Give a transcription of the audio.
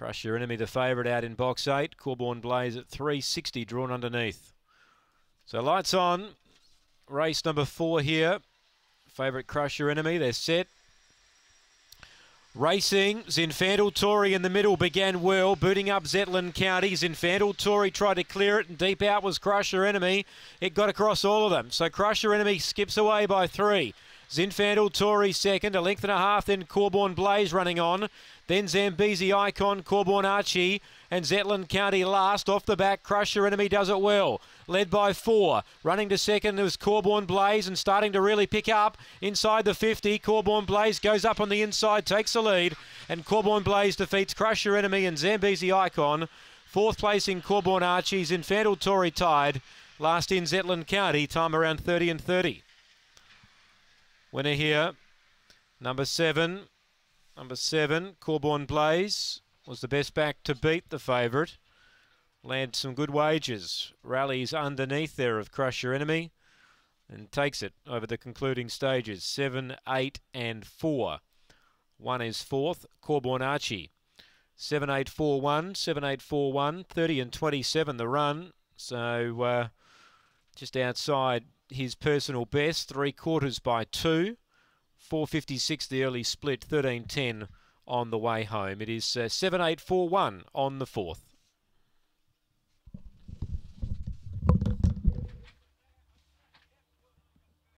Crush your enemy, the favourite out in box eight. Corborn Blaze at 360, drawn underneath. So lights on. Race number four here. Favourite Crush Your Enemy, they're set. Racing, Zinfandel Tory in the middle began well, booting up Zetland County. Zinfandel Tory tried to clear it, and deep out was Crush Your Enemy. It got across all of them. So Crush Your Enemy skips away by three. Zinfandel Tory second, a length and a half, then Corborn Blaze running on. Then Zambezi Icon, Corborn Archie, and Zetland County last. Off the back, Crush Your Enemy does it well. Led by four. Running to second was Corborn Blaze and starting to really pick up inside the 50. Corborn Blaze goes up on the inside, takes the lead, and Corborn Blaze defeats Crush Your Enemy and Zambezi Icon. Fourth place in Corborn Archie Zinfandel Tory tied. Last in Zetland County, time around 30 and 30. Winner here, number seven, Number seven, Corborn Blaze, was the best back to beat the favourite. Land some good wages. Rallies underneath there of Crush Your Enemy and takes it over the concluding stages. Seven, eight, and four. One is fourth, Corborn Archie. 7841, 7841, 30 and 27 the run. So uh, just outside his personal best, three quarters by two. 456 the early split, 1310 on the way home. It is uh, 7841 on the fourth.